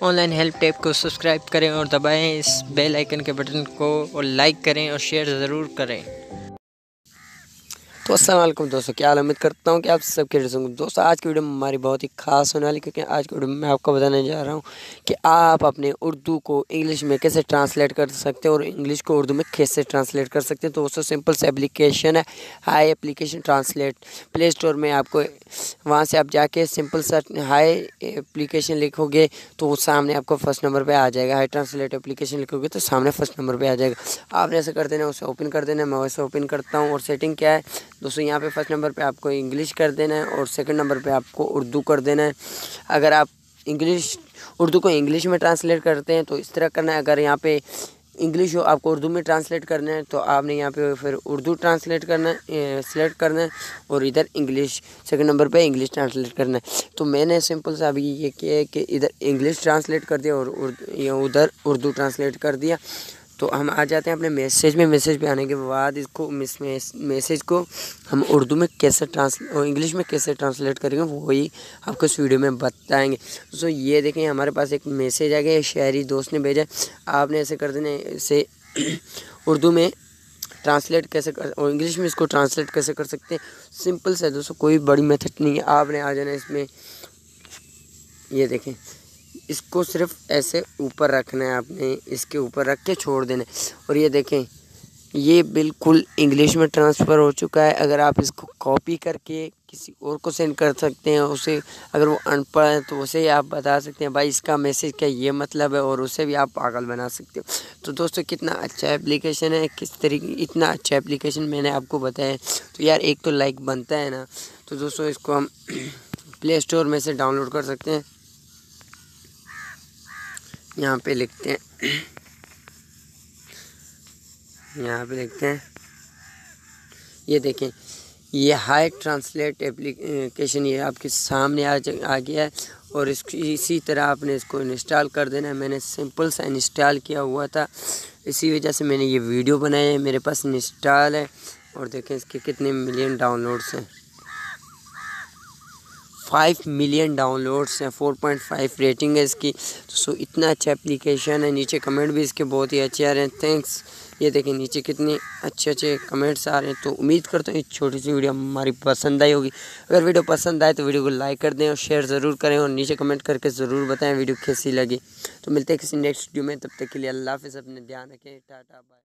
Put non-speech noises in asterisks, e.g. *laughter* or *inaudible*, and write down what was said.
On line help tape کو subscribe کریں اور دبائیں اس بیل آئیکن کے بٹن کو اور لائک کریں اور شیئر ضرور کریں۔ تو السلام علیکم دوستوں کیا امید کرتا ہوں کہ آپ سب کے رسوں دوستوں آج کی ویڈیو میں ہماری بہت ہی خاص ہونے والی کیونکہ آج کی ویڈیو میں میں آپ کو بتانے جا رہا ہوں کہ آپ اپنے اردو کو انگلش میں کیسے ٹرانسلیٹ کر سکتے ہیں اور انگلش کو اردو میں کیسے ٹرانسلیٹ کر سکتے ہیں۔ تو دوستوں سمپل سے اپلیکیشن ہے، ہائی اپلیکیشن ٹرانسلیٹ۔ پلے اسٹور میں آپ کو وہاں سے آپ جا کے سمپل سا ہائی اپلیکیشن لکھو گے تو سامنے آپ کو فرسٹ نمبر پہ آ جائے گا۔ ہائی ٹرانسلیٹ اپلیکیشن لکھو گے تو سامنے فرسٹ نمبر پہ آ جائے گا۔ آپ نے ایسے کر دینا، اسے اوپن کر دینا، میں ویسے اوپن کرتا ہوں۔ اور سیٹنگ کیا ہے؟ دوستوں یہاں پہ فرسٹ نمبر پہ آپ کو انگلش کر دینا ہے اور سیکنڈ نمبر پہ آپ کو اردو کر دینا ہے۔ اگر آپ انگلش اردو کو انگلش میں ٹرانسلیٹ کرتے ہیں تو اس طرح کرنا ہے۔ اگر یہاں پہ انگلش ہو، آپ کو اردو میں ٹرانسلیٹ کرنا ہے تو آپ نے یہاں پہ پھر اردو ٹرانسلیٹ کرنا ہے سلیکٹ کرنا ہے اور ادھر انگلش سیکنڈ نمبر پہ انگلش ٹرانسلیٹ کرنا ہے۔ تو میں نے سمپل سے ابھی یہ کیا ہے کہ ادھر انگلش ٹرانسلیٹ کر دیا اور ادھر اردو ٹرانسلیٹ کر دیا۔ تو ہم آ جاتے ہیں اپنے میسیج میں میسیج پہ آنے کے بعد اس کو میسیج کو ہم اردو میں کیسے ٹرانسلیٹ انگلش میں کیسے ٹرانسلیٹ کریں گے، وہی آپ کو اس ویڈیو میں بتائیں گے۔ سو یہ دیکھیں، ہمارے پاس ایک میسیج آ گیا شہری دوست نے بھیجا۔ آپ نے ایسے کر دینا اسے *clears throat* اردو میں ٹرانسلیٹ کیسے کر اور انگلش میں اس کو ٹرانسلیٹ کیسے کر سکتے ہیں؟ سمپل سے دوستوں کوئی بڑی میتھڈ نہیں ہے۔ آپ نے آ جانا اس میں۔ یہ دیکھیں۔ اس کو صرف ایسے اوپر رکھنا ہے، آپ نے اس کے اوپر رکھ کے چھوڑ دینا ہے۔ اور یہ دیکھیں، یہ بالکل انگلش میں ٹرانسفر ہو چکا ہے۔ اگر آپ اس کو کاپی کر کے کسی اور کو سینڈ کر سکتے ہیں، اسے اگر وہ ان پڑھ ہے تو اسے آپ بتا سکتے ہیں، بھائی اس کا میسیج کیا یہ مطلب ہے اور اسے بھی آپ پاگل بنا سکتے ہو۔ تو دوستو، کتنا اچھا اپلیکیشن ہے، کس طریقے، اتنا اچھا اپلیکیشن میں نے آپ کو بتایا ہے۔ تو یار، ایک تو لائک بنتا ہے نا۔ تو دوستو، اس کو ہم *clears throat* پلے اسٹور میں سے ڈاؤن لوڈ کر سکتے ہیں۔ یہاں پہ لکھتے ہیں۔ یہاں پہ لکھتے ہیں۔ یہ دیکھیں، یہ ہائی ٹرانسلیٹ اپلیکیشن یہ آپ کے سامنے آ گیا ہے اور اس اسی طرح آپ نے اس کو انسٹال کر دینا ہے۔ میں نے سمپل سا انسٹال کیا ہوا تھا۔ اسی وجہ سے میں نے یہ ویڈیو بنایا ہے۔ میرے پاس انسٹال ہے اور دیکھیں اس کے کتنے ملین ڈاؤن لوڈس ہیں۔ فائیو ملین ڈاؤن لوڈس ہیں فور پوائنٹ فائیو ریٹنگ ہے اس کی. تو سو اتنا اچھا اپلیکیشن ہے، نیچے کمنٹ بھی اس کے بہت ہی اچھے آ رہے ہیں. تھینکس یہ دیکھیں نیچے کتنے اچھے اچھے کمنٹس آ رہے ہیں. تو امید کرتا ہوں یہ چھوٹی سی ویڈیو ہماری پسند آئی ہوگی. اگر ویڈیو پسند آئے تو ویڈیو کو لائک کر دیں اور شیئر ضرور کریں اور نیچے کمنٹ کر کے ضرور بتائیں ویڈیو کیسی لگی. تو ملتے ہیں کسی نیکسٹ ویڈیو میں. تب تک کے لیے اللہ حافظ. اپنے دھیان رکھیں. ٹاٹا بائے